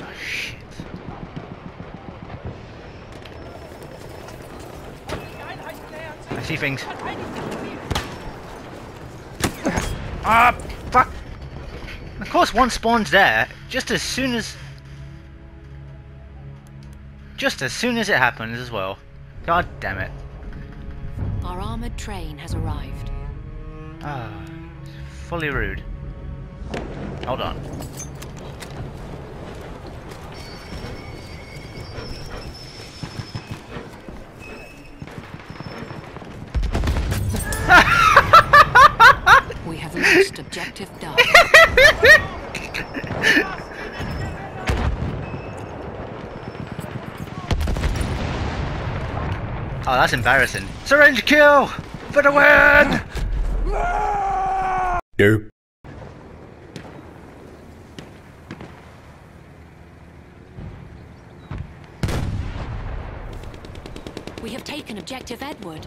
Oh, shit. I see things. Ah, fuck! Of course one spawns there, just as soon as... Just as soon as it happens as well. God damn it. Our armored train has arrived. Ah, fully rude. Hold on. We have lost objective Duff. Oh, that's embarrassing. Syringe kill! For the win! Nope. We have taken objective Edward.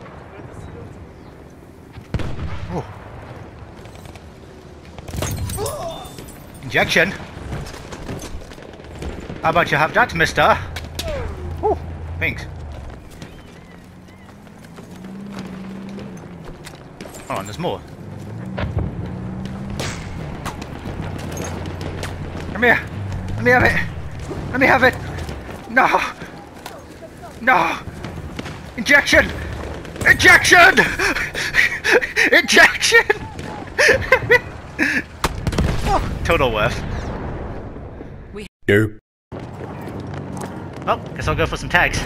Injection? How about you have that, mister? Oh, thanks. Hold on, there's more. Come here. Let me have it. Let me have it. No. No. Injection. Injection. Injection. total worth. Nope. Oh, guess I'll go for some tags.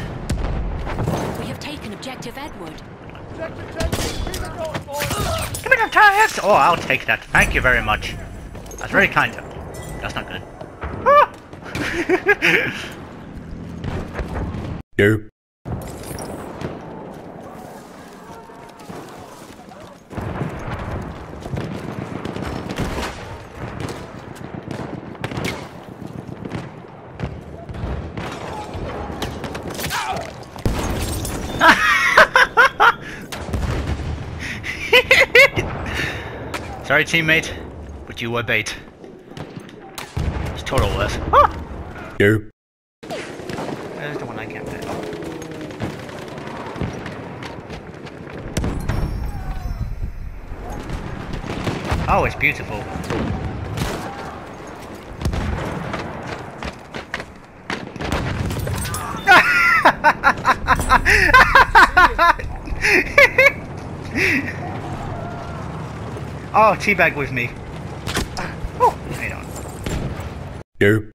We have taken objective Edward. Give me them tags! Oh, I'll take that. Thank you very much. That's very kind of That's not good. Ah! Nope. Sorry, teammate, but you were bait. It's total worth. Ah! Nope. There's the one I can't. Oh, it's beautiful. Oh, teabag with me. Oh, hang on. Nope.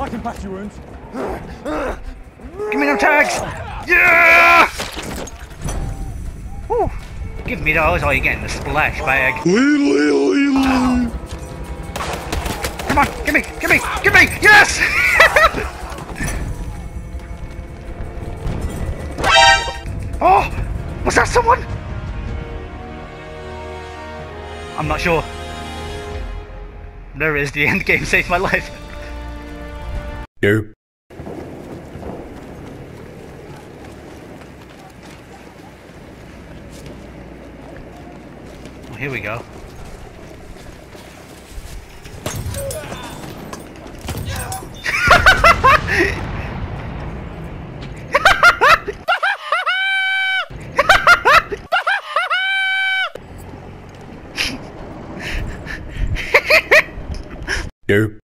I can patch your wounds. Give me them tags! Yeah! Whew. Give me those or you get in the splash bag. Come on, give me, give me, give me! Yes! oh! Was that someone? I'm not sure. There is the end game saved my life. Nope. Well, here we go. Nope. Didn't see me. We have lost objective Nope.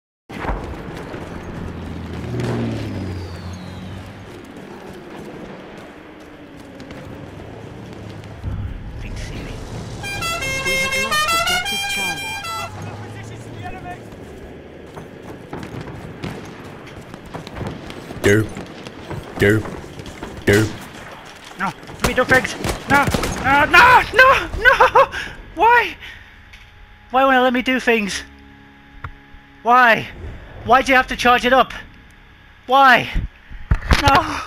Nope. Nope. No, give me two figs. No, no, no, no, no. Why? Why won't it let me do things? Why? Why do you have to charge it up? Why? No.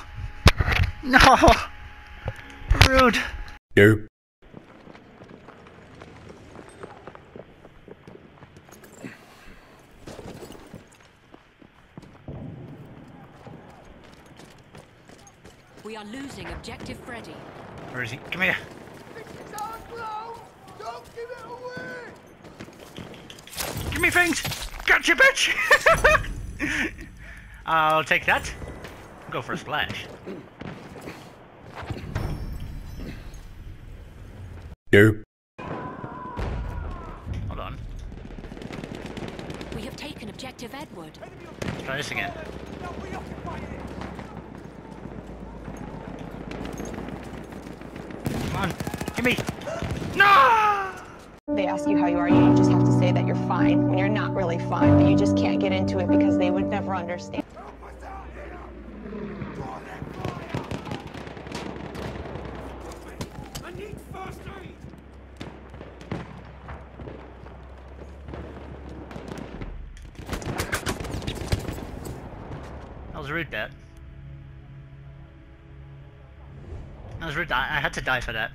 No. Rude. Nope. We are losing objective Freddy. Where is he? Come here. Give me things! Gotcha, bitch! I'll take that. Go for a splash. Derp. Hold on. We have taken objective Edward. Let's try this again. Come on. Give me. No! They ask you how you are, you just have to say that you're fine when you're not really fine, but you just can't get into it because they would never understand. That was rude, that. That was rude. I, I had to die for that.